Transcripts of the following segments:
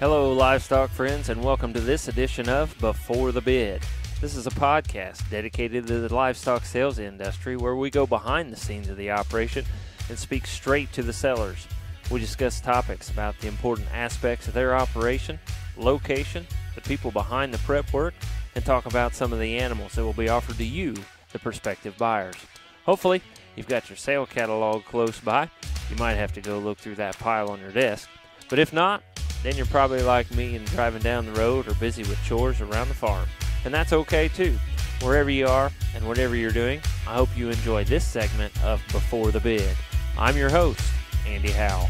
Hello, livestock friends, and welcome to this edition of Before the Bid. This is a podcast dedicated to the livestock sales industry where we go behind the scenes of the operation and speak straight to the sellers. We discuss topics about the important aspects of their operation, location, the people behind the prep work, and talk about some of the animals that will be offered to you, the prospective buyers. Hopefully, you've got your sale catalog close by. You might have to go look through that pile on your desk. But if not, then you're probably like me and driving down the road or busy with chores around the farm. And that's okay too. Wherever you are and whatever you're doing, I hope you enjoy this segment of Before the Bid. I'm your host, Andy Howell.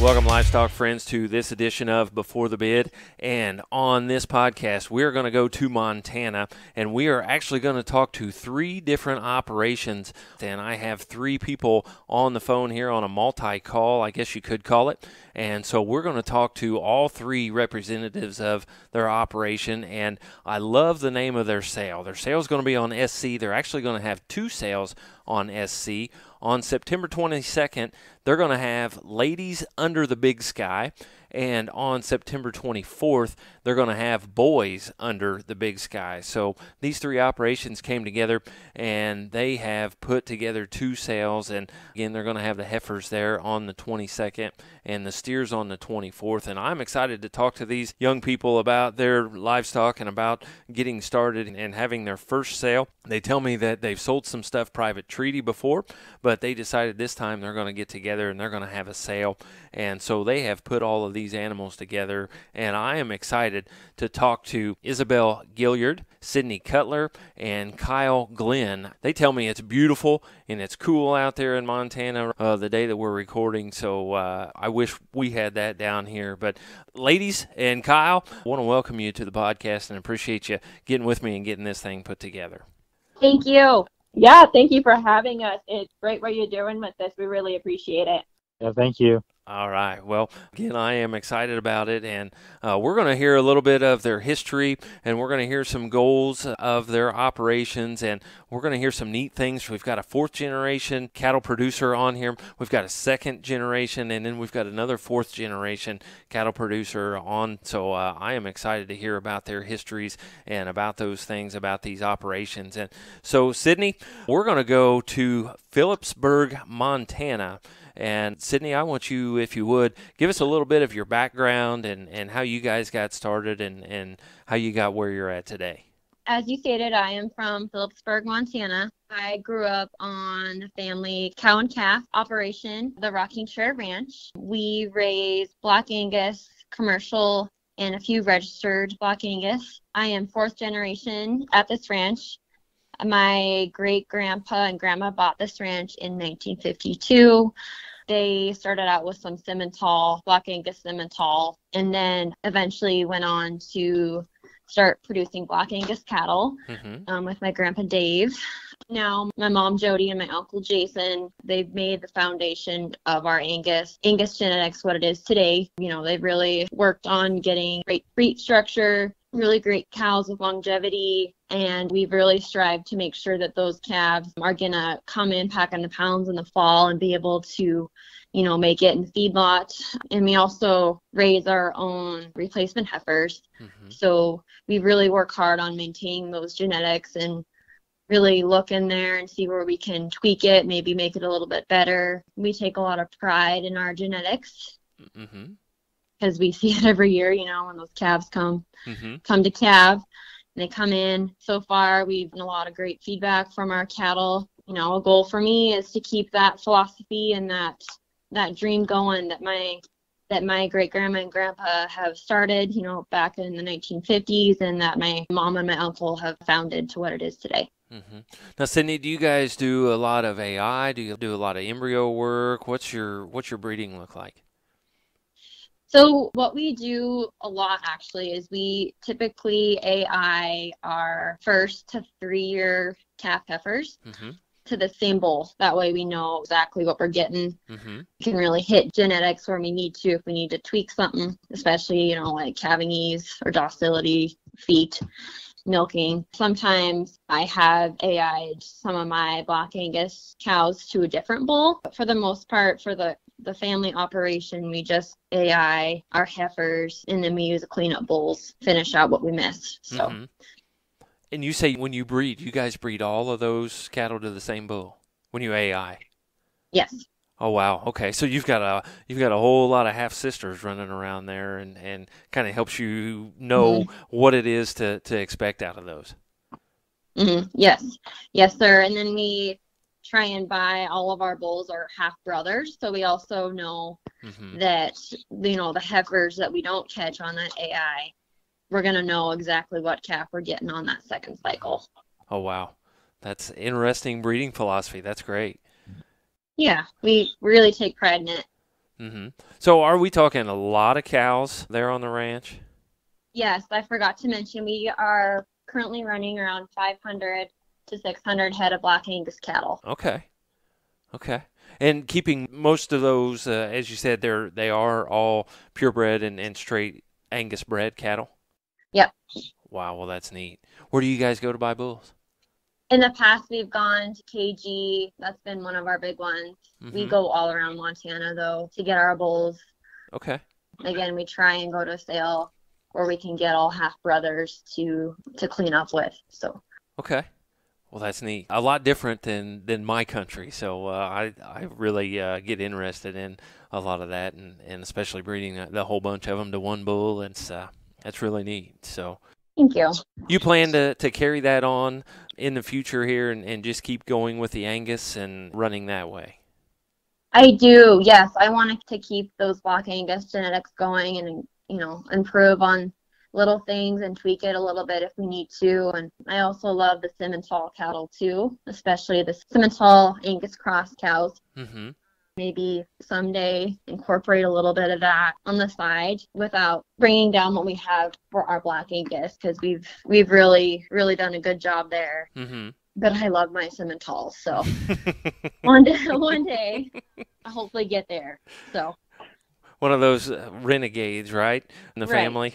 Welcome, livestock friends, to this edition of Before the Bid. And on this podcast, we're going to go to Montana and we are actually going to talk to three different operations. And I have three people on the phone here on a multi call, I guess you could call it. And so we're going to talk to all three representatives of their operation. And I love the name of their sale. Their sale is going to be on SC. They're actually going to have two sales on SC on September 22nd, they're going to have Ladies Under the Big Sky. And on September 24th, they're going to have boys under the big sky. So these three operations came together and they have put together two sales. And again, they're going to have the heifers there on the 22nd and the steers on the 24th. And I'm excited to talk to these young people about their livestock and about getting started and having their first sale. They tell me that they've sold some stuff private treaty before, but they decided this time they're going to get together and they're going to have a sale. And so they have put all of these animals together. And I am excited to talk to Isabel Gilliard, Sydney Cutler, and Kyle Glenn. They tell me it's beautiful and it's cool out there in Montana uh, the day that we're recording. So uh, I wish we had that down here. But ladies and Kyle, I want to welcome you to the podcast and appreciate you getting with me and getting this thing put together. Thank you. Yeah, thank you for having us. It's great what you're doing with this. We really appreciate it. Yeah, thank you. All right. Well, again, I am excited about it, and uh, we're going to hear a little bit of their history, and we're going to hear some goals of their operations, and we're going to hear some neat things. We've got a fourth generation cattle producer on here. We've got a second generation, and then we've got another fourth generation cattle producer on. So uh, I am excited to hear about their histories and about those things about these operations. And so, Sydney, we're going to go to Philipsburg, Montana. And Sydney, I want you, if you would, give us a little bit of your background and, and how you guys got started and, and how you got where you're at today. As you stated, I am from Philipsburg, Montana. I grew up on the family cow and calf operation, the Rocking Chair Ranch. We raise Black Angus, commercial, and a few registered Black Angus. I am fourth generation at this ranch. My great grandpa and grandma bought this ranch in 1952. They started out with some Simmental, Black Angus Simmental, and then eventually went on to start producing Black Angus cattle mm-hmm. um, with my grandpa Dave. Now, my mom Jody and my uncle Jason, they've made the foundation of our Angus, Angus genetics, what it is today. You know, they've really worked on getting great breed structure, really great cows with longevity and we've really strived to make sure that those calves are going to come in pack on the pounds in the fall and be able to you know make it in feedlot. And we also raise our own replacement heifers. Mm-hmm. so we really work hard on maintaining those genetics and really look in there and see where we can tweak it maybe make it a little bit better. We take a lot of pride in our genetics. Mm-hmm because we see it every year, you know, when those calves come mm-hmm. come to calve. And they come in. So far, we've gotten a lot of great feedback from our cattle. You know, a goal for me is to keep that philosophy and that that dream going that my that my great grandma and grandpa have started, you know, back in the 1950s, and that my mom and my uncle have founded to what it is today. Mm-hmm. Now, Sydney, do you guys do a lot of AI? Do you do a lot of embryo work? What's your what's your breeding look like? So what we do a lot actually is we typically AI our first to three year calf heifers. Mm-hmm. To the same bull. That way we know exactly what we're getting. Mm-hmm. We can really hit genetics where we need to if we need to tweak something, especially, you know, like calving ease or docility, feet. milking. Sometimes I have AI'd some of my Black Angus cows to a different bull. But for the most part, for the the family operation, we just AI our heifers and then we use the cleanup bulls, finish out what we missed. So Mhm. And you say when you breed, you guys breed all of those cattle to the same bull when you AI. yes. Oh wow. Okay. So you've got a you've got a whole lot of half sisters running around there and, and kind of helps you know what it is to, to expect out of those. hmm Yes, yes, sir. And then we try and buy all of our bulls are half brothers, so we also know hmm that you know the heifers that we don't catch on that AI, we're gonna know exactly what calf we're getting on that second cycle. Oh wow. That's interesting breeding philosophy. That's great. Yeah, we really take pride in it. mm-hmm. So are we talking a lot of cows there on the ranch? Yes, I forgot to mention we are currently running around 500 to 600 head of Black Angus cattle. Okay. Okay. And keeping most of those, uh, as you said, they're they are all purebred and, and straight Angus bred cattle. Yep. Wow. Well, that's neat. Where do you guys go to buy bulls? In the past, we've gone to KG. That's been one of our big ones. We Mhm. go all around Montana though to get our bulls. Okay. Again, we try and go to a sale where we can get all half brothers to to clean up with. So Okay. Well, that's neat. A lot different than, than my country. So uh, I I really uh, get interested in a lot of that, and, and especially breeding the, the whole bunch of them to one bull. It's uh, that's really neat. So thank you. you plan to, to carry that on in the future here, and, and just keep going with the Angus and running that way. I do. Yes, I want to keep those Black Angus genetics going and you know improve on little things and tweak it a little bit if we need to. And I also love the Simmental cattle too, especially the Simmental Angus cross cows. Mm-hmm. maybe someday incorporate a little bit of that on the side without bringing down what we have for our black Angus because we've we've really really done a good job there. Mm-hmm. But I love my Simmentals, so one day one day I'll hopefully get there. So One of those uh, renegades, right? In the Right. family.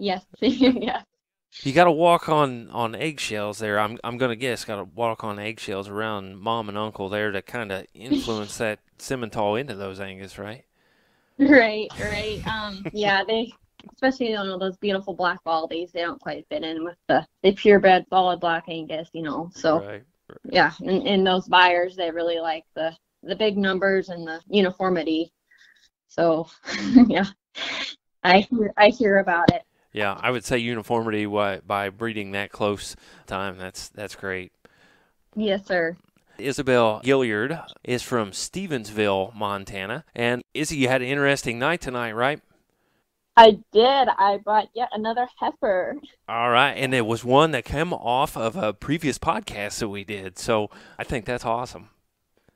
Yes, yes, You got to walk on on eggshells there. I'm I'm gonna guess got to walk on eggshells around mom and uncle there to kind of influence that Simmental into those Angus, right? right, right. Um, yeah, they especially you know those beautiful black baldies, they don't quite fit in with the the purebred solid black Angus, you know. So. Right. yeah and, and those buyers they really like the the big numbers and the uniformity so yeah i hear i hear about it Yeah, I would say uniformity by, by breeding that close time. That's that's great. yes sir Isabel Gilliard is from Stevensville, Montana, and Izzy, you had an interesting night tonight, right? I did. I bought yet another heifer. All right, and it was one that came off of a previous podcast that we did, so I think that's awesome.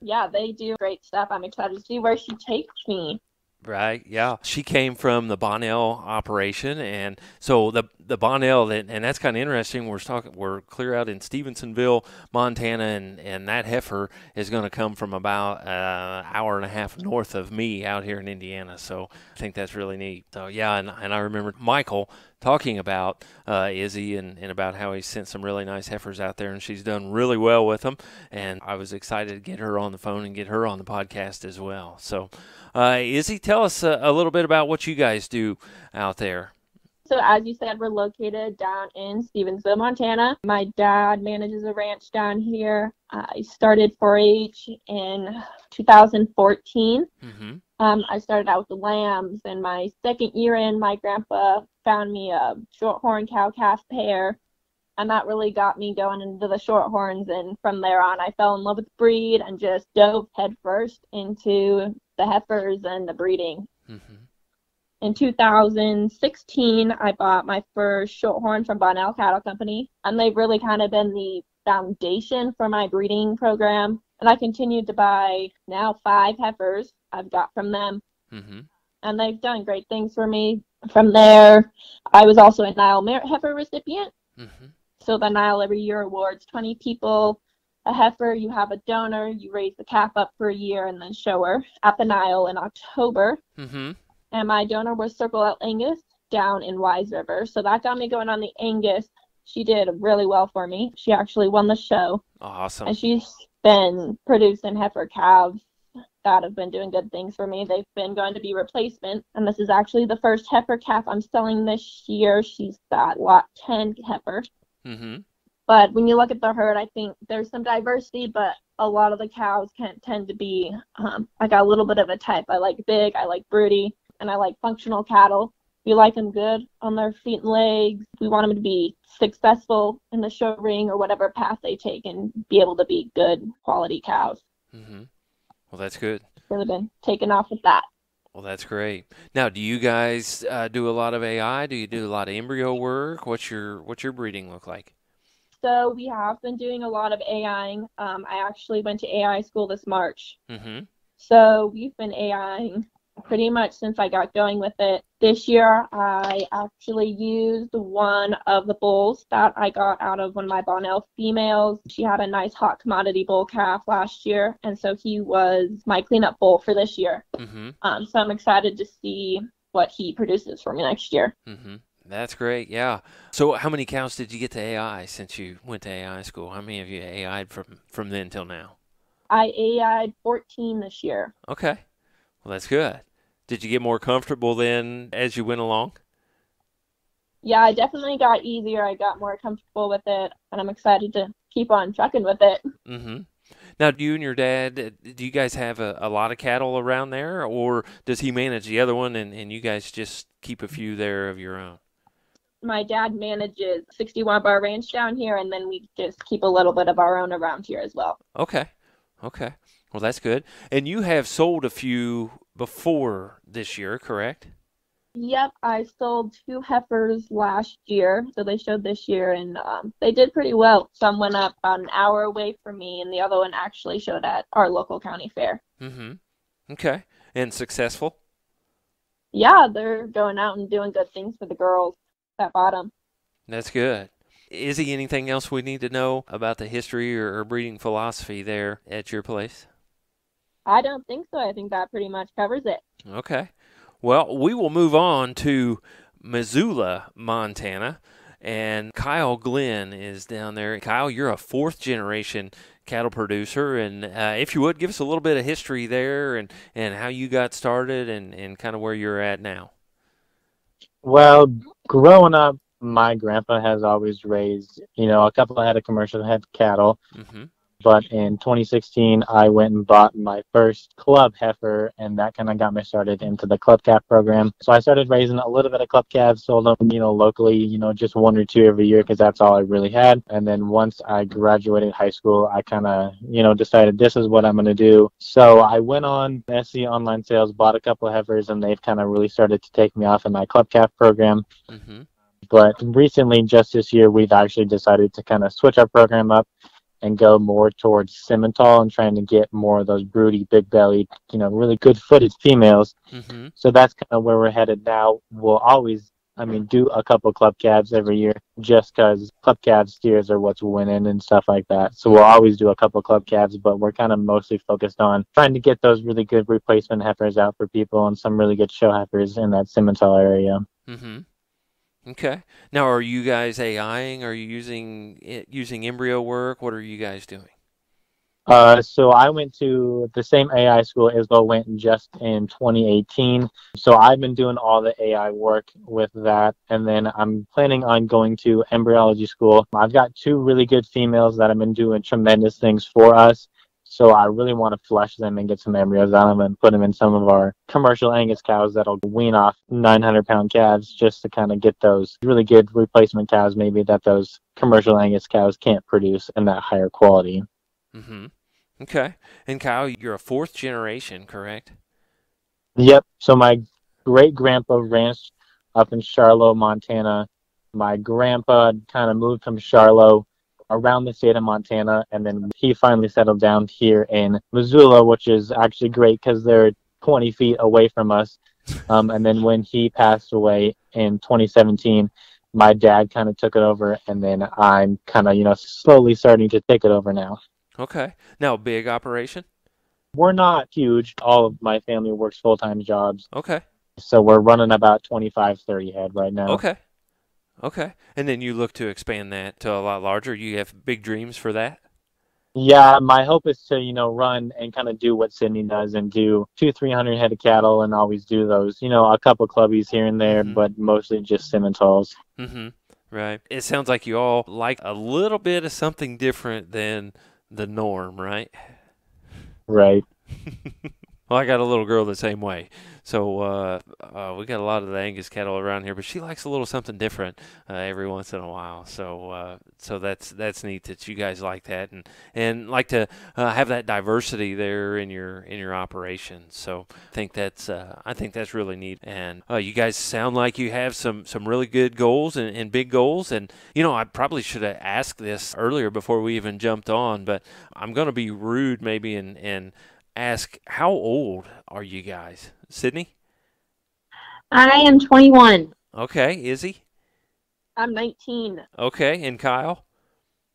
Yeah, they do great stuff. I'm excited to see where she takes me. Right. Yeah. She came from the Bonnell operation, and so the the Bonnell, and, and that's kind of interesting. We're talking, we're clear out in Stevensonville, Montana, and and that heifer is going to come from about an hour and a half north of me out here in Indiana. So I think that's really neat. So yeah, and and I remember Michael talking about uh, Izzy and, and about how he sent some really nice heifers out there, and she's done really well with them. And I was excited to get her on the phone and get her on the podcast as well. So. Uh, Izzy, tell us a, a little bit about what you guys do out there. So, as you said, we're located down in Stevensville, Montana. My dad manages a ranch down here. I started 4 H in 2014. Mm-hmm. Um, I started out with the lambs, and my second year in, my grandpa found me a shorthorn cow calf pair, and that really got me going into the shorthorns. And from there on, I fell in love with the breed and just dove headfirst into the heifers and the breeding. Mm-hmm. In 2016, I bought my first shorthorn from Bonnell Cattle Company, and they've really kind of been the foundation for my breeding program. And I continued to buy now five heifers I've got from them, Mm-hmm. and they've done great things for me. From there, I was also a Nile Merit Heifer recipient. Mm-hmm. So the Nile every year awards 20 people a heifer. You have a donor, you raise the calf up for a year, and then show her at the Nile in October. Mm-hmm. And my donor was Circle L Angus down in Wise River. So that got me going on the Angus. She did really well for me. She actually won the show, Awesome. and she's been producing heifer calves that have been doing good things for me. They've been going to be replacement, and this is actually the first heifer calf I'm selling this year. She's got lot 10 heifer. Mm-hmm. But when you look at the herd, I think there's some diversity, but a lot of the cows can tend to be, um, I got a little bit of a type. I like big, I like broody, and I like functional cattle. We like them good on their feet and legs. We want them to be successful in the show ring or whatever path they take and be able to be good quality cows. Mm-hmm. Well, that's good. Really been taken off with that. Well, that's great. Now, do you guys uh, do a lot of AI? Do you do a lot of embryo work? What's your what's your breeding look like? So we have been doing a lot of AIing. Um, I actually went to AI school this March. Mm-hmm. So we've been AIing pretty much since I got going with it. This year, I actually used one of the bulls that I got out of one of my Bonnell females. She had a nice hot commodity bull calf last year, and so he was my cleanup bull for this year. Mm-hmm. Um, so I'm excited to see what he produces for me next year. Mm-hmm. That's great. Yeah. So, how many cows did you get to AI since you went to AI school? How many have you AI'd from from then till now? I AI'd 14 this year. Okay. Well, that's good. Did you get more comfortable then as you went along? Yeah, I definitely got easier. I got more comfortable with it, and I'm excited to keep on trucking with it. Mm-hmm. Now, do you and your dad, do you guys have a, a lot of cattle around there, or does he manage the other one and, and you guys just keep a few there of your own? My dad manages 61 bar ranch down here, and then we just keep a little bit of our own around here as well. Okay. Okay. Well, that's good. And you have sold a few before this year, correct? Yep, I sold two heifers last year, so they showed this year, and um, they did pretty well. Some went up about an hour away from me, and the other one actually showed at our local county fair. Mm-hmm. Okay. And successful? Yeah, they're going out and doing good things for the girls that bought them. That's good. Izzy anything else we need to know about the history or, or breeding philosophy there at your place? I don't think so. I think that pretty much covers it. Okay. Well, we will move on to Missoula, Montana. And Kyle Glenn is down there. Kyle, you're a fourth generation cattle producer. And uh, if you would, give us a little bit of history there and, and how you got started and, and kind of where you're at now. Well, growing up, my grandpa has always raised, you know, a couple had a commercial head cattle. Mm-hmm. But in 2016, I went and bought my first club heifer, and that kind of got me started into the club calf program. So I started raising a little bit of club calves, sold them, you know, locally, you know, just one or two every year because that's all I really had. And then once I graduated high school, I kind of, you know, decided this is what I'm going to do. So I went on SC online sales, bought a couple of heifers, and they've kind of really started to take me off in my club calf program. Mm-hmm. But recently, just this year, we've actually decided to kind of switch our program up and go more towards Simmental and trying to get more of those broody, big bellied, you know, really good footed females. Mm-hmm. So that's kind of where we're headed now. We'll always, I mean, do a couple club calves every year just because club calves steers are what's winning and stuff like that. So we'll always do a couple club calves, but we're kind of mostly focused on trying to get those really good replacement heifers out for people and some really good show heifers in that Simmental area. Mm-hmm. Okay. Now, are you guys AIing? Are you using using embryo work? What are you guys doing? Uh, so I went to the same AI school Isabel went just in 2018. So I've been doing all the AI work with that, and then I'm planning on going to embryology school. I've got two really good females that have been doing tremendous things for us. So I really want to flush them and get some embryos out of them and put them in some of our commercial Angus cows that'll wean off 900 pound calves just to kind of get those really good replacement cows maybe that those commercial Angus cows can't produce in that higher quality. Mm-hmm. Okay. And Kyle, you're a fourth generation, correct? Yep. So my great grandpa ranched up in Charlo, Montana. My grandpa kind of moved from Charlo around the state of Montana, and then he finally settled down here in Missoula, which is actually great because they're 20 feet away from us. Um, and then when he passed away in 2017, my dad kind of took it over, and then I'm kind of, you know, slowly starting to take it over now. Okay. Now, big operation? We're not huge. All of my family works full time jobs. Okay. So we're running about 25, 30 head right now. Okay. Okay. And then you look to expand that to a lot larger. You have big dreams for that? Yeah, my hope is to, you know, run and kind of do what Sydney does and do two, three hundred head of cattle and always do those, you know, a couple clubbies here and there, Mhm. but mostly just Simmentals. Mm-hmm. Right. It sounds like you all like a little bit of something different than the norm, right? Right. Well, I got a little girl the same way. So uh, uh, we got a lot of the Angus cattle around here, but she likes a little something different uh, every once in a while. So uh, so that's that's neat that you guys like that and and like to uh, have that diversity there in your in your operation. So I think that's uh, I think that's really neat. And you guys sound like you have some some really good goals and, and big goals. And you know I probably should have asked this earlier before we even jumped on, but I'm going to be rude maybe and and ask how old are you guys? Sydney? I am 21. Okay, Izzy? I'm 19. Okay, and Kyle?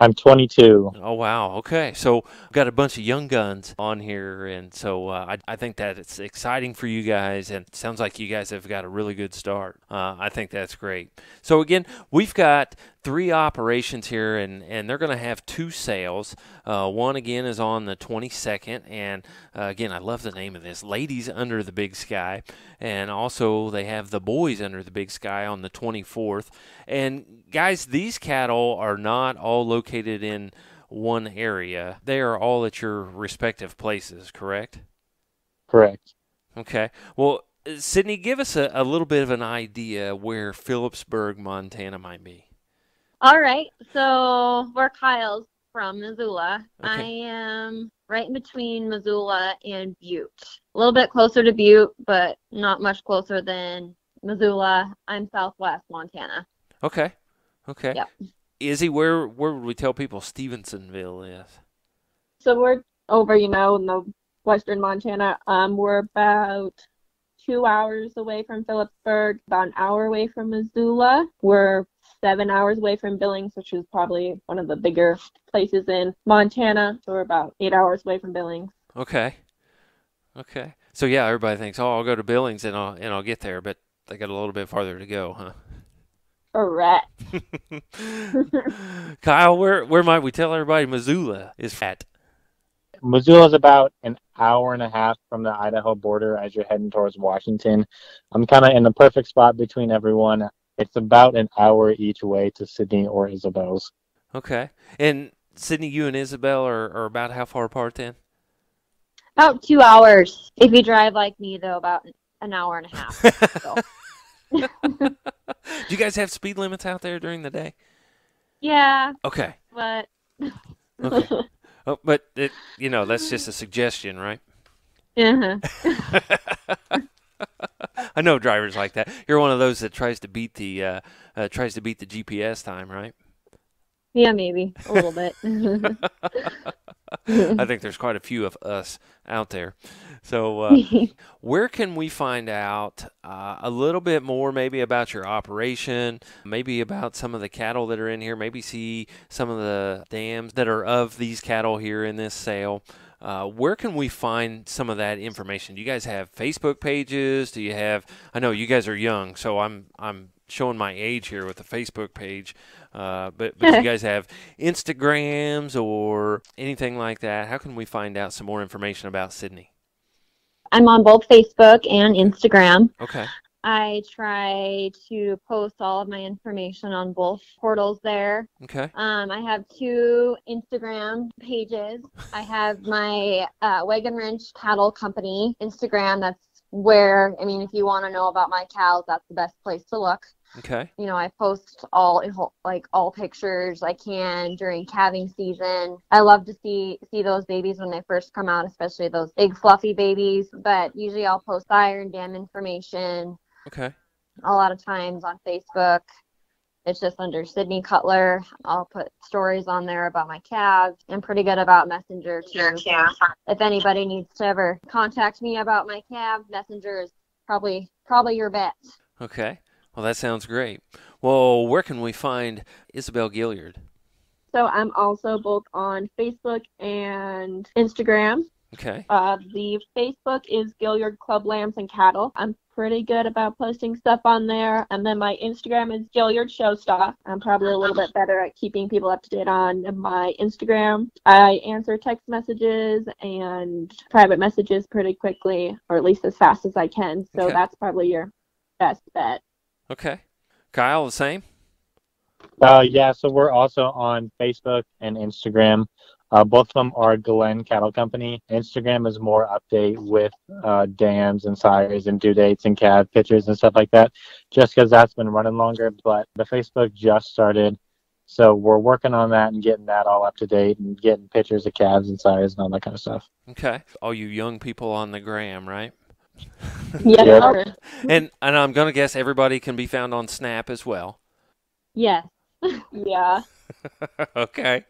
I'm 22. Oh wow. Okay, so we've got a bunch of young guns on here, and so uh, I, I think that it's exciting for you guys, and it sounds like you guys have got a really good start. Uh, I think that's great. So again, we've got three operations here, and and they're going to have two sales. Uh, one again is on the 22nd, and uh, again, I love the name of this, "Ladies Under the Big Sky," and also they have the Boys Under the Big Sky on the 24th. And guys, these cattle are not all located in one area. They are all at your respective places, correct? Correct. Okay. Well, Sydney, give us a, a little bit of an idea where Philipsburg, Montana might be. All right. So we're Kyle's from, Missoula. I am right in between Missoula and Butte. A little bit closer to Butte, but not much closer than Missoula. I'm southwest Montana. Okay. Okay. Yep. Izzy, where where would we tell people Stevensonville is? So we're over, you know, in the western Montana. Um, we're about two hours away from Philipsburg, about an hour away from Missoula. We're seven hours away from Billings, which is probably one of the bigger places in Montana. So we're about eight hours away from Billings. Okay. Okay. So yeah, everybody thinks, oh, I'll go to Billings and I'll and I'll get there, but they got a little bit farther to go, huh? Correct. Kyle, where where might we tell everybody Missoula is at? Missoula is about an hour and a half from the Idaho border as you're heading towards Washington. I'm kind of in the perfect spot between everyone. It's about an hour each way to Sydney or Isabel's. Okay. And Sydney, you and Isabel are, are about how far apart then? About two hours. If you drive like me, though, about an hour and a half. So. Do you guys have speed limits out there during the day? Yeah, Okay. but Okay. Oh, but it, you know, that's just a suggestion, right? uh I know drivers like that. You're one of those that tries to beat the uh, uh, tries to beat the GPS time, right? yeah, maybe a little bit. I think there's quite a few of us out there. So, uh, where can we find out uh, a little bit more, maybe about your operation, maybe about some of the cattle that are in here, maybe see some of the dams that are of these cattle here in this sale? Uh, where can we find some of that information? Do you guys have Facebook pages? Do you have? I know you guys are young, so I'm I'm showing my age here with the Facebook page. Uh, but but you guys have Instagrams or anything like that? How can we find out some more information about Sydney? I'm on both Facebook and Instagram. Okay. I try to post all of my information on both portals there. Okay. Um, I have two Instagram pages. I have my uh, Wagon Wrench Cattle Company Instagram. That's where, I mean, if you want to know about my cows, that's the best place to look. Okay. You know, I post all like all pictures I can during calving season. I love to see see those babies when they first come out, especially those big fluffy babies. But usually I'll post iron dam information Okay. a lot of times on Facebook. It's just under Sydney Cutler. I'll put stories on there about my calves. I'm pretty good about Messenger too. Yeah. If anybody needs to ever contact me about my calves, Messenger is probably probably your bet. Okay. Well, that sounds great. Well, where can we find Isabel Gilliard? So I'm also both on Facebook and Instagram. Okay. Uh, the Facebook is Gilliard Club Lambs and Cattle. I'm pretty good about posting stuff on there. And then my Instagram is Gilliard Showstock. I'm probably a little bit better at keeping people up to date on my Instagram. I answer text messages and private messages pretty quickly, or at least as fast as I can. So Okay. that's probably your best bet. Okay. Kyle, the same? Uh, yeah, so we're also on Facebook and Instagram. Uh, both of them are Glenn Cattle Company. Instagram is more update with uh, dams and sires and due dates and calf pictures and stuff like that, just because that's been running longer. But the Facebook just started, so we're working on that and getting that all up to date and getting pictures of calves and sires and all that kind of stuff. Okay. All you young people on the gram, right? Yes. Yeah. And and I'm gonna guess everybody can be found on Snap as well. Yes. Yeah, okay.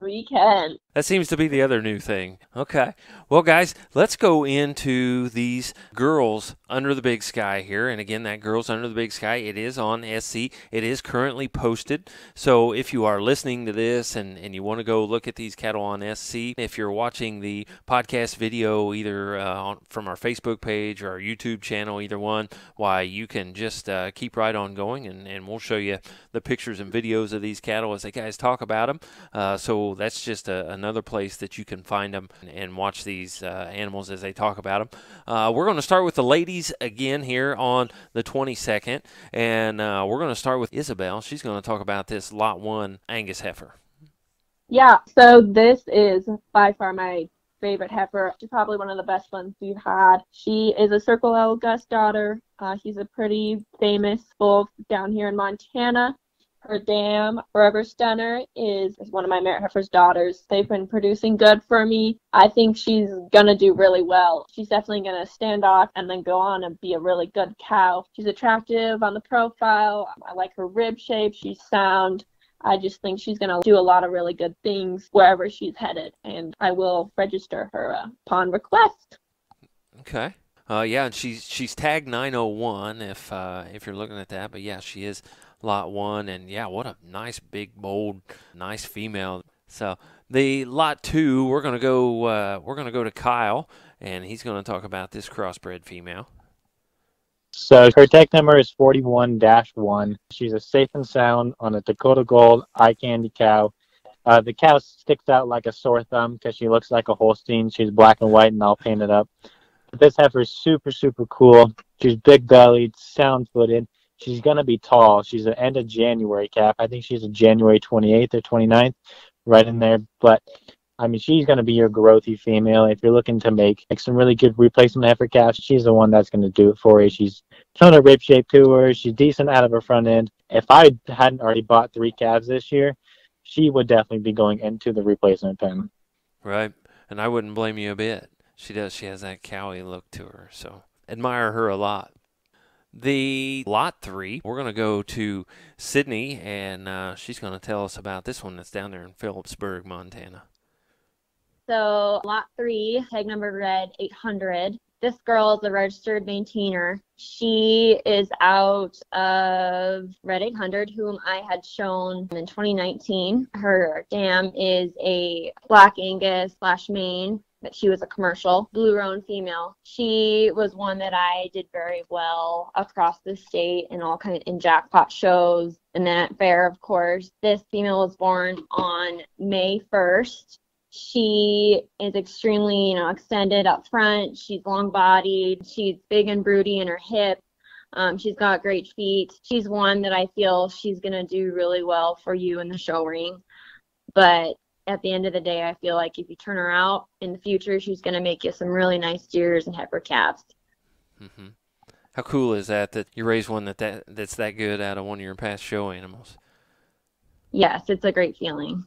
we can. That seems to be the other new thing. Okay. Well, guys, let's go into these girls under the big sky here. And again, that girls under the big sky, it is on SC. It is currently posted. So if you are listening to this and, and you want to go look at these cattle on SC, if you're watching the podcast video either uh, on, from our Facebook page or our YouTube channel, either one, why you can just uh, keep right on going and, and we'll show you the pictures and videos of these cattle as the guys talk about them. Uh, so that's just a, another place that you can find them and, and watch these uh, animals as they talk about them. Uh, we're going to start with the ladies again here on the 22nd, and uh, we're going to start with Isabel. She's going to talk about this Lot 1 Angus heifer. Yeah, so this is by far my favorite heifer. She's probably one of the best ones we've had. She is a Circle L Gus daughter. Uh, he's a pretty famous bull down here in Montana. Her dam, Forever Stunner, is, one of my Merit Heifer's daughters. They've been producing good for me. I think she's gonna do really well. She's definitely gonna stand off and then go on and be a really good cow. She's attractive on the profile. I like her rib shape. She's sound. I just think she's going to do a lot of really good things wherever she's headed, and I will register her upon request. Okay. Uh, yeah, and she's she's tagged 901 if uh, if you're looking at that, but yeah, she is lot one, and yeah, what a nice big bold, nice female. So the lot two, we're gonna go uh, we're gonna go to Kyle, and he's gonna talk about this crossbred female. So her tech number is 41-1. She's a safe and sound on a Dakota Gold eye candy cow. Uh, the cow sticks out like a sore thumb because she looks like a Holstein. She's black and white and all painted up. This heifer is super, super cool. She's big bellied, sound footed. She's going to be tall. She's an end of January calf. I think she's a January 28th or 29th, right in there. But I mean, she's going to be your growthy female. If you're looking to make, make some really good replacement heifer calves, she's the one that's going to do it for you. She's ton of rib shape to her. She's decent out of her front end. If I hadn't already bought three calves this year, she would definitely be going into the replacement pen. Right, and I wouldn't blame you a bit. She does. She has that cowy look to her, so admire her a lot. The lot three, we're going to go to Sydney, and uh, she's going to tell us about this one that's down there in Philipsburg, Montana. So lot three, tag number red 800. This girl is a registered maintainer. She is out of Red 800, whom I had shown in 2019. Her dam is a Black Angus slash Maine, but she was a commercial blue roan female. She was one that I did very well across the state and all kind of in jackpot shows and then at fair, of course. This female was born on May 1st she is extremely, you know, extended up front. She's long bodied. She's big and broody in her hip. Um, she's got great feet. She's one that I feel she's going to do really well for you in the show ring. But at the end of the day, I feel like if you turn her out in the future, she's going to make you some really nice steers and heifer calves. Mm-hmm. How cool is that that you raise one that, that that's that good out of one of your past show animals? Yes, it's a great feeling.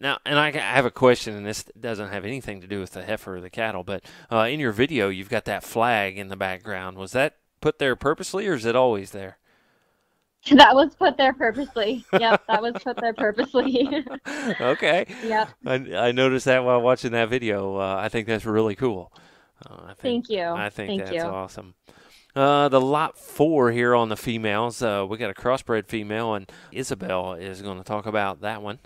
Now, and I I have a question, and this doesn't have anything to do with the heifer or the cattle, but uh, in your video, you've got that flag in the background. Was that put there purposely, or is it always there? that was put there purposely. Yep, that was put there purposely. okay. yep. I, I noticed that while watching that video. Uh, I think that's really cool. Uh, I think, Thank you. I think Thank that's you. awesome. Uh, the lot four here on the females, uh, we got a crossbred female, and Isabel is going to talk about that one.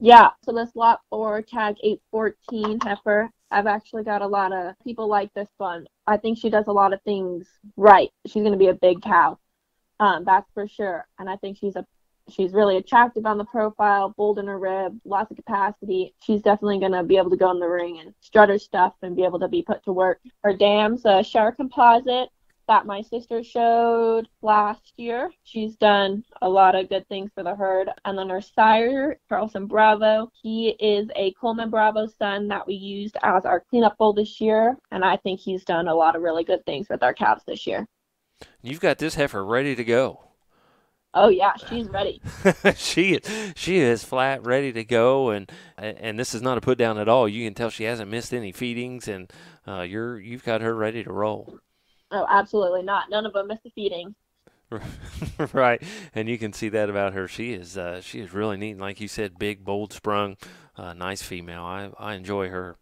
Yeah, so this lot four tag 814 heifer. I've actually got a lot of people like this one. I think she does a lot of things right. She's going to be a big cow, um, that's for sure. And I think she's a she's really attractive on the profile, bold in her rib, lots of capacity. She's definitely going to be able to go in the ring and strut her stuff and be able to be put to work. Her dam's a Char composite that my sister showed last year. She's done a lot of good things for the herd. And then her sire, Carlson Bravo, he is a Coleman Bravo son that we used as our cleanup bull this year. And I think he's done a lot of really good things with our calves this year. You've got this heifer ready to go. Oh yeah, she's ready. she she is flat ready to go, and and this is not a put down at all. You can tell she hasn't missed any feedings, and uh, you're you've got her ready to roll. Oh, absolutely not. None of them missed a feeding. right, and you can see that about her. She is uh, she is really neat, like you said, big, bold sprung, uh, nice female. I I enjoy her.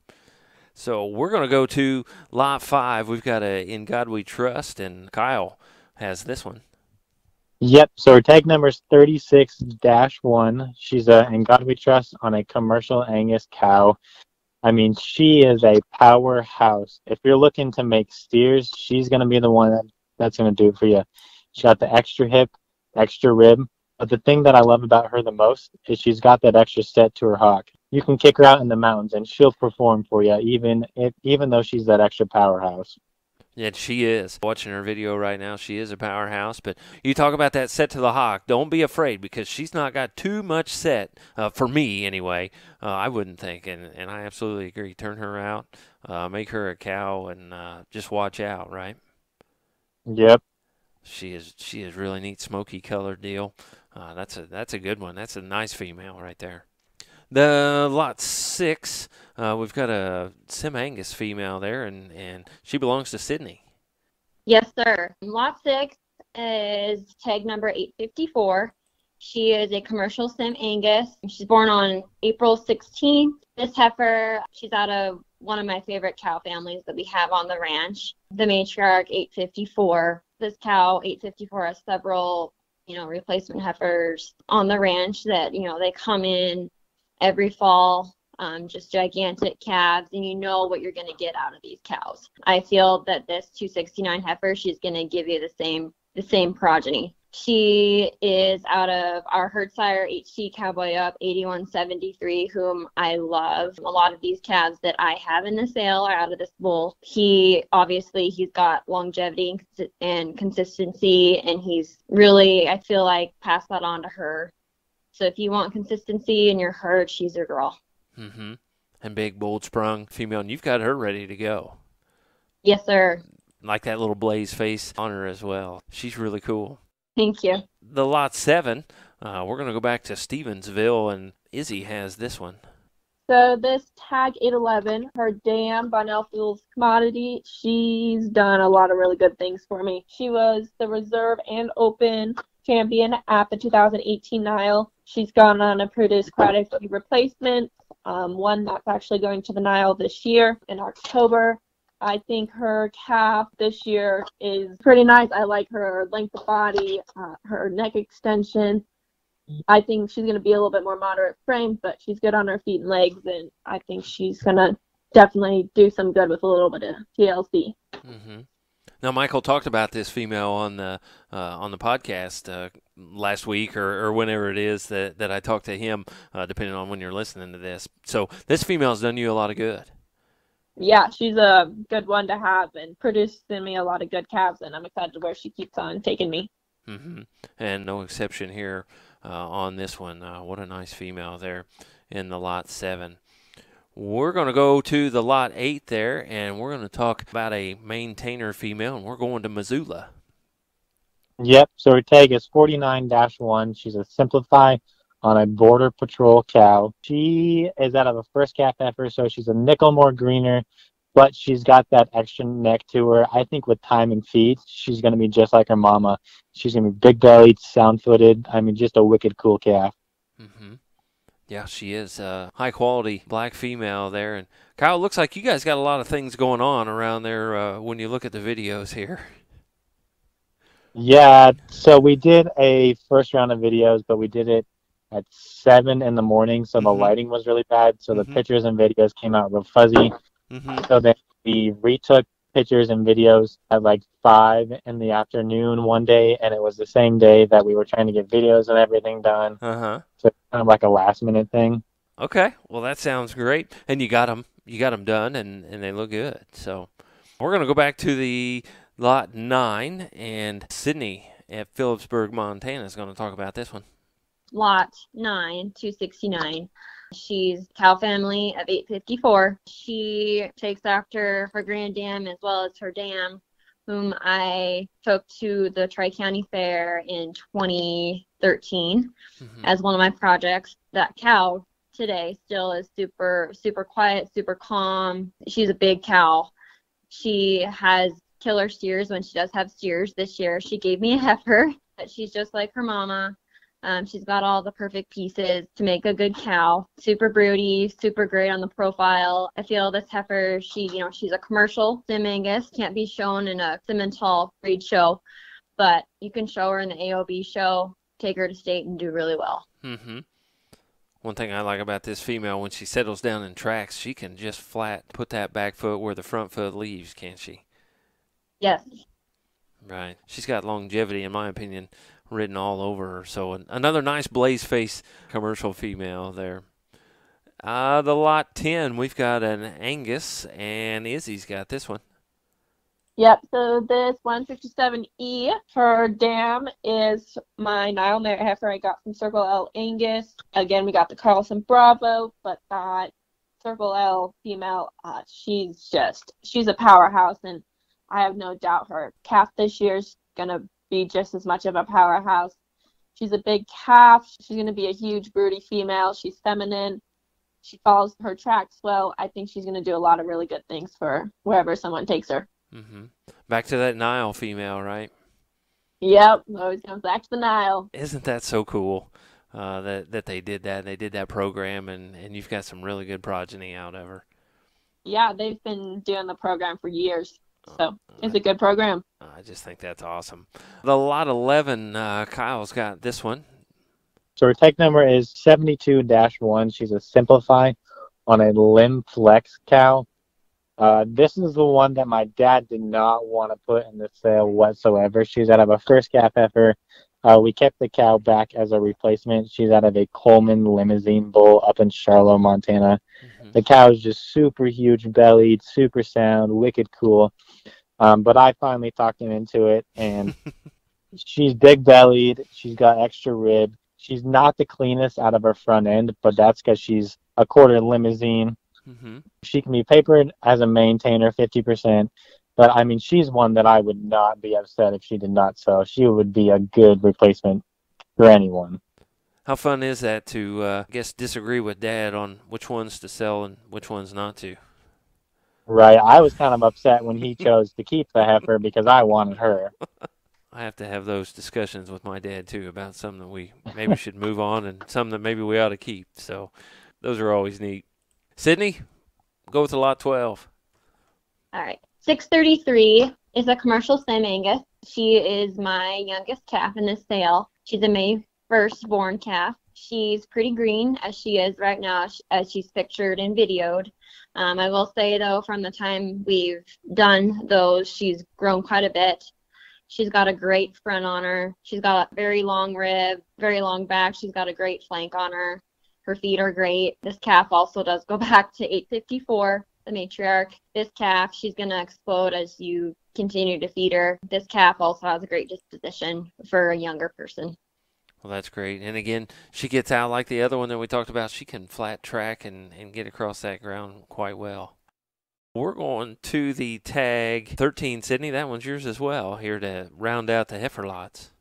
So we're going to go to lot five. We've got a In God We Trust, and Kyle has this one. Yep. So her tag number is 36 1. She's a In God We Trust on a commercial Angus cow. I mean, she is a powerhouse. If you're looking to make steers, she's going to be the one that, that's going to do it for you. She got the extra hip, extra rib. But the thing that I love about her the most is she's got that extra set to her hock. You can kick her out in the mountains and she'll perform for you, even if, even though she's that extra powerhouse. Yeah, she is. Watching her video right now, she is a powerhouse. But you talk about that set to the hock. Don't be afraid because she's not got too much set uh, for me anyway. Uh, I wouldn't think, and and I absolutely agree. Turn her out, uh, make her a cow, and uh, just watch out. Right? Yep. She is. She is really neat, smoky colored deal. Uh, that's a that's a good one. That's a nice female right there. The lot six, uh, we've got a Sim Angus female there, and, and she belongs to Sydney. Yes, sir. Lot six is tag number 854. She is a commercial Sim Angus. She's born on April 16th. This heifer, she's out of one of my favorite cow families that we have on the ranch, the matriarch 854. This cow, 854, has several, you know, replacement heifers on the ranch that, you know, they come in every fall, um, just gigantic calves, and you know what you're going to get out of these cows. I feel that this 269 heifer, she's going to give you the same the same progeny. She is out of our herd sire HT Cowboy Up 8173, whom I love. A lot of these calves that I have in the sale are out of this bull. He obviously he's got longevity and consistency, and he's really I feel like passed that on to her so if you want consistency in your herd, she's your girl. Mm-hmm. And big, bold sprung female, and you've got her ready to go. Yes, sir. Like that little blaze face on her as well. She's really cool. Thank you. The lot seven, uh, we're going to go back to Stevensville, and Izzy has this one. So this tag 811, her dam Bonnell Fuels commodity, she's done a lot of really good things for me. She was the reserve and open champion at the 2018 Nile. She's gone on quite a few replacements. Um, one that's actually going to the Nile this year in October. I think her calf this year is pretty nice. I like her length of body, uh, her neck extension. I think she's going to be a little bit more moderate frame, but she's good on her feet and legs, and I think she's going to definitely do some good with a little bit of TLC. Mm-hmm. Now, Michael talked about this female on the uh, on the podcast uh, last week or, or whenever it is that, that I talked to him, uh, depending on when you're listening to this. So this female's done you a lot of good. Yeah, she's a good one to have and producing me a lot of good calves, and I'm excited where she keeps on taking me. Mm-hmm. And no exception here uh, on this one. Uh, what a nice female there in the lot seven. We're going to go to the lot eight there, and we're going to talk about a maintainer female, and we're going to Missoula. Yep. So her tag is 49-1. She's a Simplify on a Border Patrol cow. She is out of a first calf heifer, so she's a nickel more greener, but she's got that extra neck to her. I think with time and feed, she's going to be just like her mama. She's going to be big bellied, sound footed. I mean, just a wicked cool calf. Mm-hmm. Yeah, she is a high quality black female there. And Kyle, looks like you guys got a lot of things going on around there uh, when you look at the videos here. Yeah, so we did a first round of videos, but we did it at seven in the morning, so the Mhm. lighting was really bad. So the Mhm. pictures and videos came out real fuzzy. hmm So then we retook pictures and videos at like five in the afternoon one day, and it was the same day that we were trying to get videos and everything done. Uh huh. So kind of like a last minute thing. Okay. Well, that sounds great. And you got them. You got them done, and and they look good. So we're gonna go back to the lot nine, and Sydney at Philipsburg, Montana, is going to talk about this one. Lot 9 269 she's cow family of 854 she takes after her grand dam as well as her dam whom i took to the tri-county fair in 2013 Mhm. as one of my projects. That cow today still is super super quiet super calm. She's a big cow. She has killer steers. When she does have steers this year she gave me a heifer but she's just like her mama um, she's got all the perfect pieces to make a good cow. Super broody, super great on the profile. I feel this heifer, she, you know, she's a commercial Sim Angus, can't be shown in a Simmental breed show, but you can show her in the AOB show, take her to state and do really well. Mm-hmm. One thing I like about this female, when she settles down in tracks, she can just flat put that back foot where the front foot leaves, can't she? Yes. Right. She's got longevity, in my opinion, written all over her. So an- another nice blaze face commercial female there. Uh, the lot 10, we've got an Angus, and Izzy's got this one. Yep, so this 157E, her dam is my Nile Merit heifer I got from Circle L Angus. Again, we got the Carlson Bravo, but that Circle L female, uh, she's just, she's a powerhouse, and I have no doubt her calf this year's going to be just as much of a powerhouse. She's a big calf. She's going to be a huge broody female. She's feminine. She follows her tracks well. I think she's going to do a lot of really good things for wherever someone takes her. Mm-hmm. Back to that Nile female, right? Yep, always comes back to the Nile. Isn't that so cool uh, that that they did that? They did that program, and and you've got some really good progeny out of her. Yeah, they've been doing the program for years, so Oh, it's a good program. I just think that's awesome. The lot 11, uh, Kyle's got this one. So her tech number is 72-1. She's a Simplify on a Lim-Flex cow. Uh, this is the one that my dad did not want to put in the sale whatsoever. She's out of a first calf heifer. Uh, we kept the cow back as a replacement. She's out of a Coleman Limousin bull up in Charlo, Montana. Mhm. The cow is just super huge bellied, super sound, wicked cool. Um, but I finally talked him into it, and she's big bellied. She's got extra rib. She's not the cleanest out of her front end, but that's because she's a quarter Limousin. Mm-hmm. She can be papered as a maintainer, 50%. But I mean, she's one that I would not be upset if she did not sell. She would be a good replacement for anyone. How fun is that to, uh, I guess, disagree with Dad on which ones to sell and which ones not to? Right. I was kind of upset when he chose to keep the heifer because I wanted her. I have to have those discussions with my dad too about some that we maybe should move on and some that maybe we ought to keep. So those are always neat. Sydney, go with the lot 12. All right. 633 is a commercial Sim Angus. She is my youngest calf in this sale. She's a May 1st born calf. She's pretty green as she is right now, as she's pictured and videoed. Um, I will say though, from the time we've done those, she's grown quite a bit. She's got a great front on her. She's got a very long rib, very long back. She's got a great flank on her. Her feet are great. This calf also does go back to 854, the matriarch. This calf, she's going to explode as you continue to feed her. This calf also has a great disposition for a younger person. Well, that's great. And again, she gets out like the other one that we talked about. She can flat track and, and get across that ground quite well. We're going to the tag 13, Sydney. That one's yours as well, here to round out the heifer lots.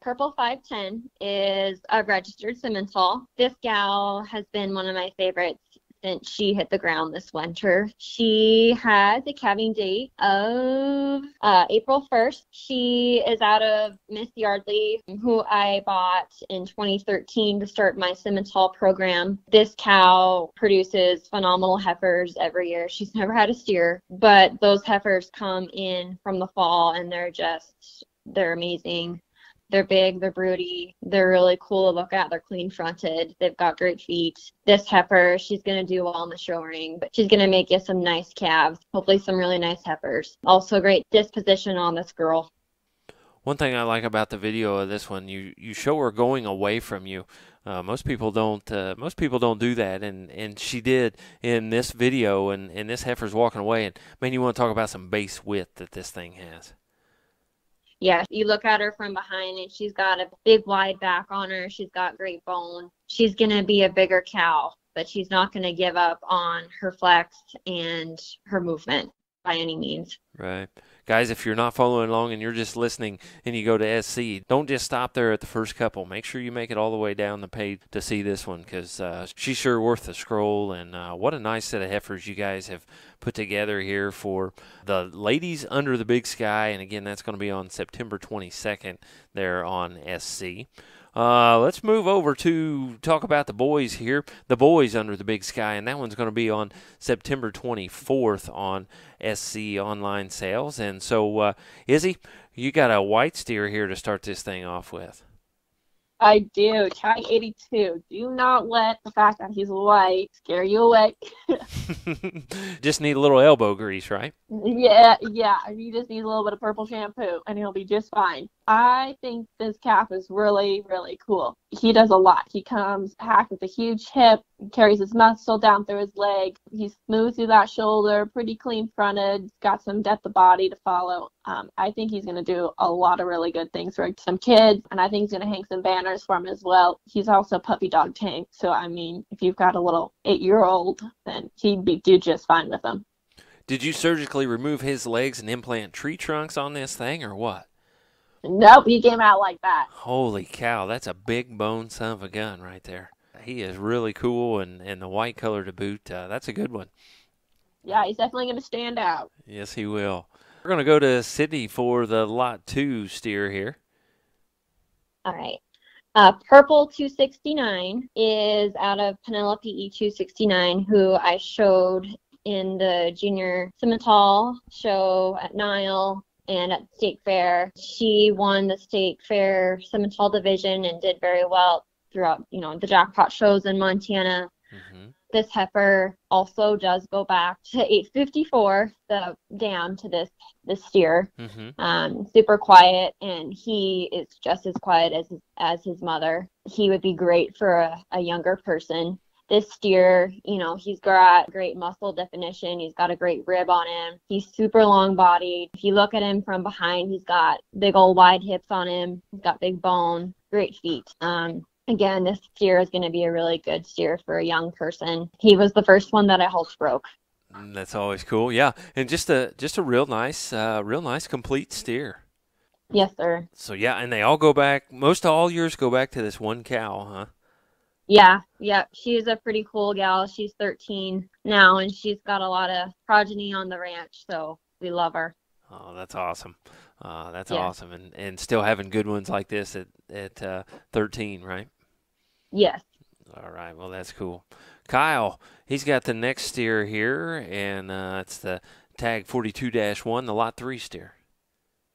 Purple 510 is a registered Simmental. This gal has been one of my favorites since she hit the ground this winter. She had a calving date of uh, April 1st. She is out of Miss Yardley, who I bought in 2013 to start my Simmental program. This cow produces phenomenal heifers every year. She's never had a steer, but those heifers come in from the fall and they're just, they're amazing They're big, they're broody, they're really cool to look at. They're clean fronted, they've got great feet. This heifer, she's going to do well in the show ring, but she's going to make you some nice calves, hopefully some really nice heifers. Also, great disposition on this girl. One thing I like about the video of this one, you you show her going away from you. Uh, most people don't. Uh, most people don't do that, and, and she did in this video. And, and this heifer's walking away. And man, you want to talk about some base width that this thing has. Yeah, you look at her from behind, and she's got a big wide back on her. She's got great bone. She's gonna be a bigger cow, but she's not gonna give up on her flex and her movement by any means. Right. Guys, if you're not following along and you're just listening and you go to SC, don't just stop there at the first couple. Make sure you make it all the way down the page to see this one because uh, she's sure worth the scroll. And uh, what a nice set of heifers you guys have put together here for the ladies under the big sky. And again, that's going to be on September 22nd there on SC. Uh, let's move over to talk about the boys here. The boys under the big sky, and that one's going to be on September 24th on SC Online Sales. And so, uh, Izzy, you got a white steer here to start this thing off with. I do. Tag 82. Do not let the fact that he's white scare you away. just need a little elbow grease, right? Yeah, yeah. You just need a little bit of purple shampoo and he'll be just fine. I think this calf is really, really cool. He does a lot. He comes packed with a huge hip, carries his muscle down through his leg. He's smooth through that shoulder, pretty clean fronted, got some depth of body to follow. Um, I think he's going to do a lot of really good things for some kids, and I think he's going to hang some banners for him as well. He's also a puppy dog tank, so I mean, if you've got a little eight year old, then he'd be do just fine with them. Did you surgically remove his legs and implant tree trunks on this thing, or what? Nope, he came out like that. Holy cow, that's a big bone son of a gun right there. He is really cool, and, and the white color to boot, uh, that's a good one. Yeah, he's definitely going to stand out. Yes, he will. We're going to go to Sydney for the Lot 2 steer here. All right. Uh, Purple 269 is out of Penelope E269, who I showed in the junior Simmental show at Nile and at state fair. She won the state fair Simmental division and did very well throughout, you know, the jackpot shows in Montana. Mm-hmm. This heifer also does go back to 854, the dam to this this steer. Mm-hmm. Um, super quiet, and he is just as quiet as as his mother. He would be great for a, a younger person this steer, you know, he's got great muscle definition. He's got a great rib on him. He's super long bodied. If you look at him from behind, he's got big old wide hips on him. He's got big bone, great feet. Um, again, this steer is going to be a really good steer for a young person. He was the first one that I hulk broke. Mm, that's always cool. Yeah, and just a just a real nice, uh, real nice complete steer. Yes, sir. So yeah, and they all go back. Most all yours go back to this one cow, huh? Yeah, yeah. She's a pretty cool gal. She's 13 now, and she's got a lot of progeny on the ranch, so we love her. Oh, that's awesome. Uh, that's yeah. awesome, and and still having good ones like this at at uh, 13, right? Yes. All right. Well, that's cool. Kyle, he's got the next steer here, and uh, it's the tag 42-1, the lot three steer.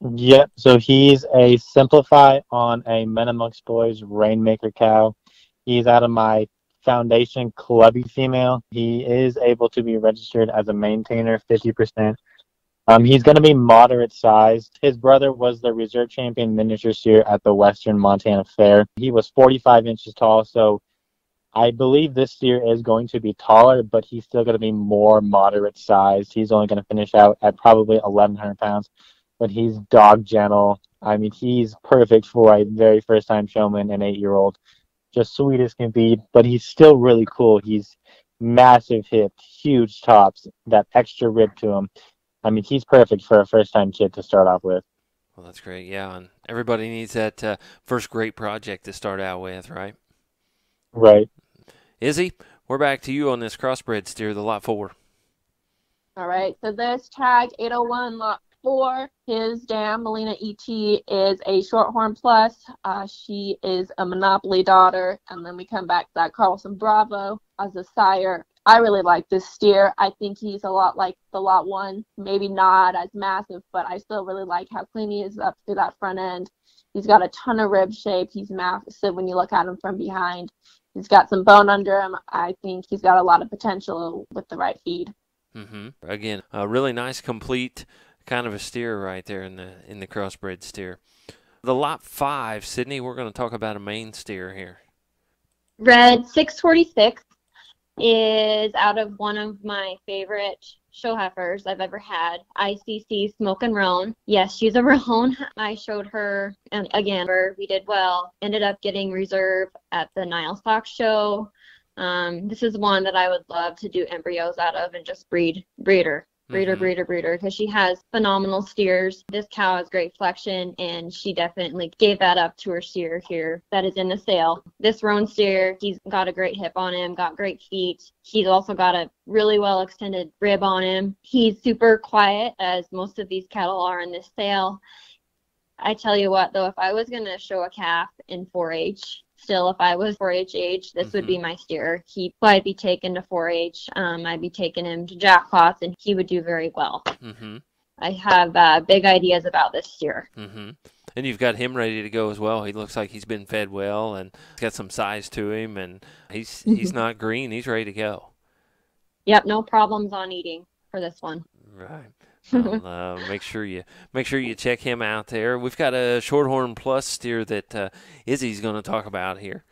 Yep. So he's a simplify on a Metamux Boys Rainmaker cow. He's out of my foundation clubby female. He is able to be registered as a maintainer 50%. Um, he's going to be moderate sized. His brother was the reserve champion miniature steer at the Western Montana Fair. He was 45 inches tall, so I believe this steer is going to be taller, but he's still going to be more moderate sized. He's only going to finish out at probably 1,100 pounds, but he's dog gentle. I mean, he's perfect for a very first time showman, an eight year old just sweet as can be, but he's still really cool. He's massive hips, huge tops, that extra rib to him. I mean, he's perfect for a first time kid to start off with. Well, that's great. Yeah, and everybody needs that uh, first great project to start out with, right? Right. Izzy, we're back to you on this crossbred steer, the lot four. All right. So this tag 801 lot four. His dam, Melina ET, is a Shorthorn Plus. Uh, she is a Monopoly daughter. And then we come back to that Carlson Bravo as a sire. I really like this steer. I think he's a lot like the lot one, maybe not as massive, but I still really like how clean he is up through that front end. He's got a ton of rib shape. He's massive when you look at him from behind. He's got some bone under him. I think he's got a lot of potential with the right feed. Mm-hmm. Again, a really nice, complete kind of a steer right there in the in the crossbred steer. The lot five, Sydney. We're going to talk about a Maine steer here. Red 646 is out of one of my favorite show heifers I've ever had, ICC Smoke and Roan. Yes, she's a roan. I showed her, and again, we did well. Ended up getting reserve at the Nile Stock Show. Um, this is one that I would love to do embryos out of and just breed breeder breeder, mm-hmm. breeder, breeder, because she has phenomenal steers. This cow has great flexion, and she definitely gave that up to her steer here that is in the sale. This roan steer, he's got a great hip on him, got great feet. He's also got a really well extended rib on him. He's super quiet, as most of these cattle are in this sale. I tell you what, though, if I was going to show a calf in 4 H, still if I was 4-H age, this mm-hmm. would be mm-hmm. my steer. He, I'd be taken to 4-H. Um, I'd be taking him to jackpots, and he would do very well. Mm-hmm. I have uh, big ideas about this steer. Mm-hmm. And you've got him ready to go as well. He looks like he's been fed well and he's got some size to him, and he's he's not green. He's ready to go. Yep, no problems on eating for this one. Right. uh, make sure you make sure you check him out there. We've got a Shorthorn Plus steer that uh, Izzy's going to talk about here.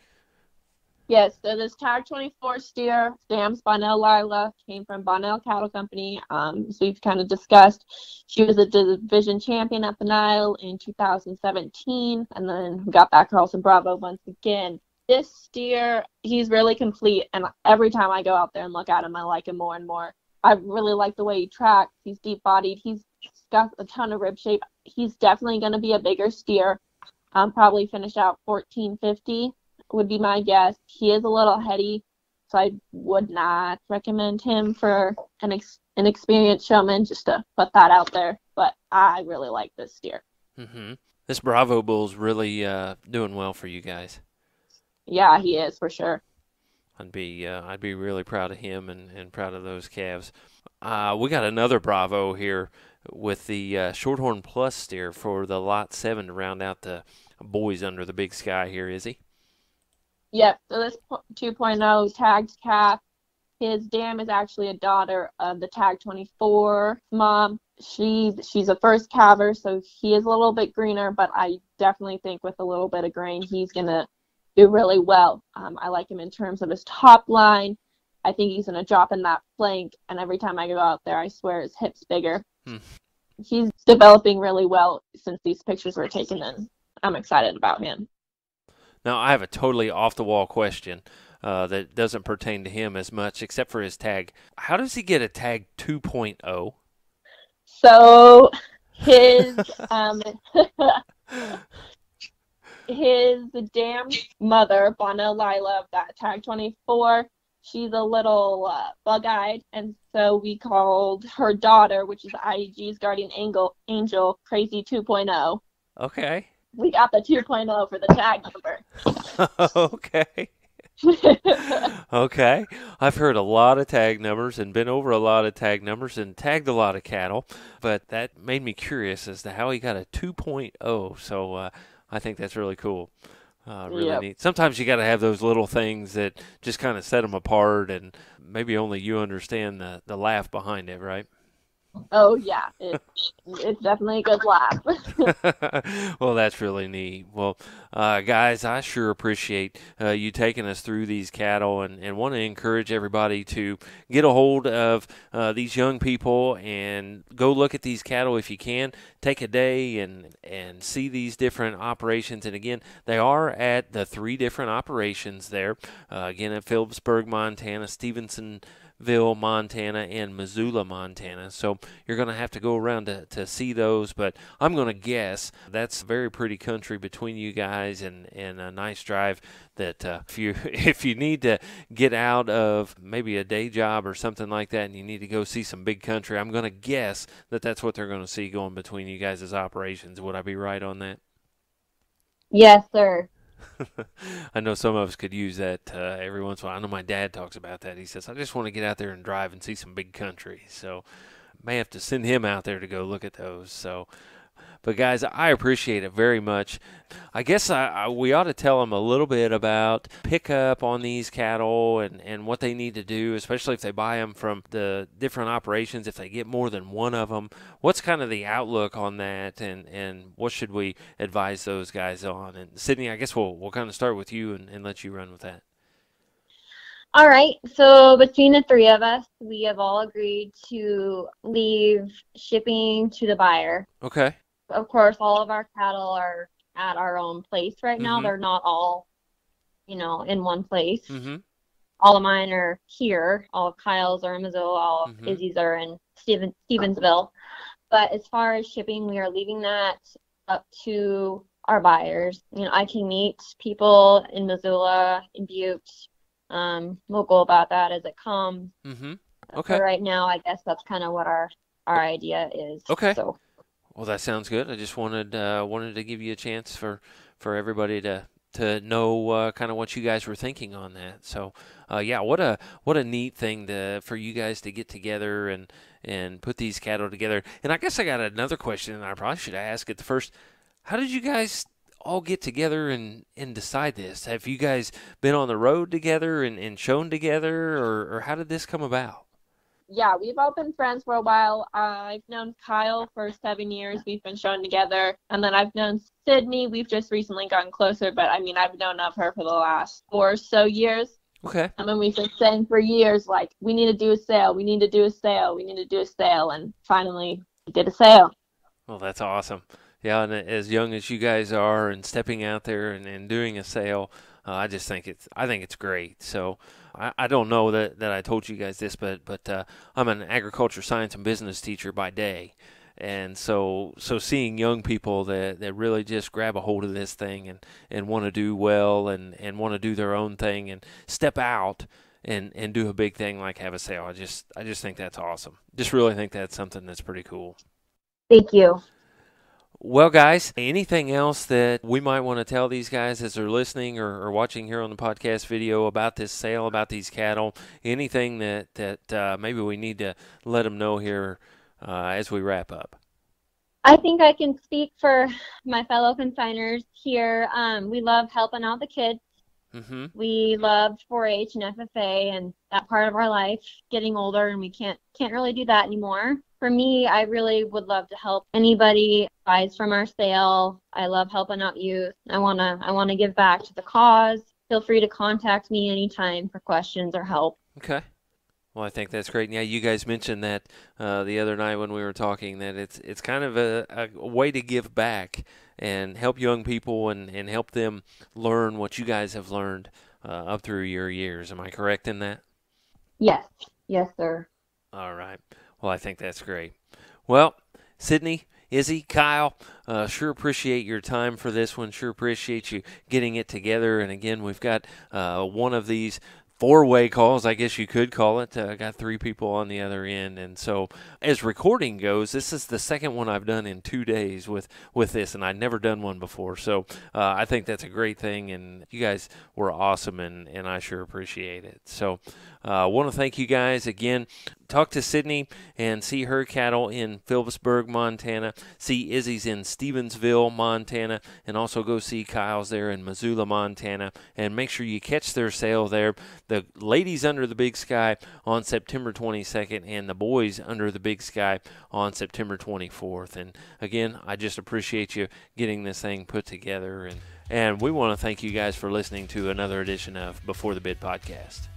Yes, so this Tag 24 steer, Sam's Bonnell Lila, came from Bonnell Cattle Company. Um, so we've kind of discussed. She was a division champion at the Nile in 2017, and then got that Carlson Bravo once again. This steer, he's really complete, and every time I go out there and look at him, I like him more and more. I really like the way he tracks. He's deep bodied. He's got a ton of rib shape. He's definitely going to be a bigger steer. Um, probably finish out 1450 would be my guess. He is a little heady, so I would not recommend him for an ex- an experienced showman. Just to put that out there. But I really like this steer. Mm-hmm. This Bravo Bull's really uh, doing well for you guys. Yeah, he is for sure. I'd be uh, I'd be really proud of him and, and proud of those calves. Uh, we got another Bravo here with the uh, Shorthorn Plus steer for the Lot Seven to round out the boys under the big sky. Here is he? Yep. So this 2.0 tagged calf. His dam is actually a daughter of the Tag 24 mom. She she's a first calver, so he is a little bit greener, but I definitely think with a little bit of grain, he's gonna do really well. Um, I like him in terms of his top line. I think he's going to drop in that flank, and every time I go out there, I swear his hips bigger. Hmm. He's developing really well since these pictures were taken, and I'm excited about him. Now, I have a totally off the wall question uh, that doesn't pertain to him as much, except for his tag. How does he get a tag 2.0? So, his um, his dam mother, Bonna Lila, of that tag 24, she's a little uh, bug-eyed, and so we called her daughter, which is IEG's guardian angel, angel Crazy 2.0. Okay. We got the 2.0 for the tag number. okay. okay. I've heard a lot of tag numbers and been over a lot of tag numbers and tagged a lot of cattle, but that made me curious as to how he got a 2.0. So uh, I think that's really cool. Uh, really yep. neat. Sometimes you got to have those little things that just kind of set them apart, and maybe only you understand the the laugh behind it, right? Oh yeah, it, it's definitely a good laugh. well, that's really neat. Well, uh, guys, I sure appreciate uh, you taking us through these cattle, and, and want to encourage everybody to get a hold of uh, these young people and go look at these cattle if you can. Take a day and and see these different operations. And again, they are at the three different operations there. Uh, again, at Philipsburg, Montana, Stevenson. Ville, Montana, and Missoula, Montana. So you're going to have to go around to, to see those. But I'm going to guess that's very pretty country between you guys and, and a nice drive. That uh, if you if you need to get out of maybe a day job or something like that, and you need to go see some big country, I'm going to guess that that's what they're going to see going between you guys' operations. Would I be right on that? Yes, sir. I know some of us could use that uh, every once in a while. I know my dad talks about that. He says, I just want to get out there and drive and see some big country. So, may have to send him out there to go look at those. So, but guys, I appreciate it very much. I guess I, I, we ought to tell them a little bit about pickup on these cattle and, and what they need to do, especially if they buy them from the different operations. If they get more than one of them, what's kind of the outlook on that, and, and what should we advise those guys on? And Sydney, I guess we'll we'll kind of start with you and, and let you run with that. All right. So between the three of us, we have all agreed to leave shipping to the buyer. Okay of course, all of our cattle are at our own place right now. Mm-hmm. They're not all, you know, in one place. Mm-hmm. All of mine are here. All of Kyle's are in Missoula. All of mm-hmm. Izzy's are in Steven, Stevensville. But as far as shipping, we are leaving that up to our buyers. You know, I can meet people in Missoula, in Butte. Um, go about that as it comes. Mm-hmm. Okay. Right now, I guess that's kind of what our our idea is. Okay. So. Well, that sounds good. I just wanted uh, wanted to give you a chance for, for everybody to to know uh, kind of what you guys were thinking on that. So, uh, yeah, what a what a neat thing to for you guys to get together and and put these cattle together. And I guess I got another question, and I probably should ask it the first. How did you guys all get together and, and decide this? Have you guys been on the road together and, and shown together, or, or how did this come about? Yeah, we've all been friends for a while. Uh, I've known Kyle for seven years. We've been shown together. And then I've known Sydney. We've just recently gotten closer, but I mean, I've known of her for the last four or so years. Okay. I mean, we've been saying for years, like, we need to do a sale. We need to do a sale. We need to do a sale. And finally, we did a sale. Well, that's awesome. Yeah, and as young as you guys are and stepping out there and, and doing a sale, uh, I just think it's I think it's great. So I, I don't know that, that I told you guys this, but but uh, I'm an agriculture science and business teacher by day, and so so seeing young people that, that really just grab a hold of this thing and, and want to do well and, and want to do their own thing and step out and, and do a big thing like have a sale. I just I just think that's awesome. Just really think that's something that's pretty cool. Thank you. Well, guys, anything else that we might want to tell these guys as they're listening or, or watching here on the podcast video about this sale, about these cattle? Anything that that uh, maybe we need to let them know here uh, as we wrap up? I think I can speak for my fellow consigners here. Um, we love helping out the kids. Mm-hmm. We loved 4-H and FFA and that part of our life. Getting older, and we can't can't really do that anymore for me, I really would love to help anybody buys from our sale. I love helping out youth. I wanna I wanna give back to the cause. Feel free to contact me anytime for questions or help. Okay. Well, I think that's great. Yeah, you guys mentioned that uh, the other night when we were talking that it's it's kind of a, a way to give back and help young people and, and help them learn what you guys have learned uh, up through your years. Am I correct in that? Yes. Yes, sir. All right. Well, I think that's great. Well, Sydney, Izzy, Kyle, uh, sure appreciate your time for this one. Sure appreciate you getting it together. And again, we've got uh, one of these four way calls, I guess you could call it. I uh, got three people on the other end. And so, as recording goes, this is the second one I've done in two days with, with this, and I'd never done one before. So, uh, I think that's a great thing. And you guys were awesome, and, and I sure appreciate it. So, I uh, want to thank you guys again talk to Sydney and see her cattle in Philipsburg, Montana. See Izzy's in Stevensville, Montana, and also go see Kyle's there in Missoula, Montana. And make sure you catch their sale there. The ladies under the big sky on September 22nd, and the boys under the big sky on September 24th. And again, I just appreciate you getting this thing put together. And, and we want to thank you guys for listening to another edition of Before the Bid podcast.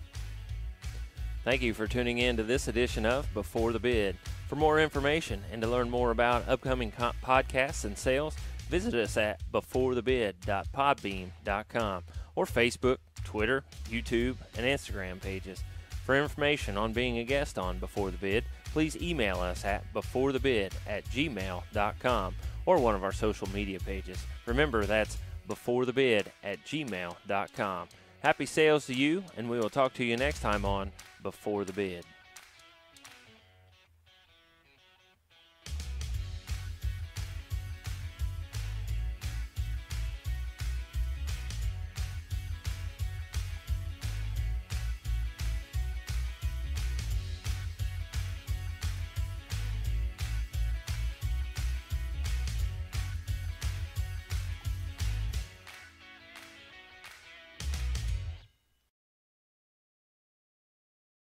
Thank you for tuning in to this edition of Before the Bid. For more information and to learn more about upcoming podcasts and sales, visit us at beforethebid.podbean.com or Facebook, Twitter, YouTube, and Instagram pages. For information on being a guest on Before the Bid, please email us at beforethebid at gmail.com or one of our social media pages. Remember, that's beforethebid at gmail.com. Happy sales to you, and we will talk to you next time on Before the Bid.